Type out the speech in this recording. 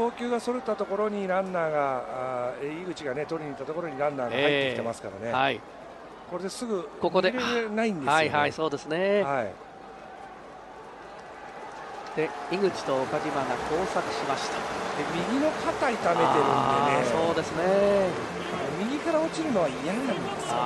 投球がそれたところにランナーがあー井口がね取りに行ったところにランナーが入ってきてますからね、はい、これですぐここで逃げれないんですよ、ね、はいはいそうですね、はい。で井口と岡島が交錯しました。で右の肩痛めてるんでね。そうですね。右から落ちるのは嫌なんですよ。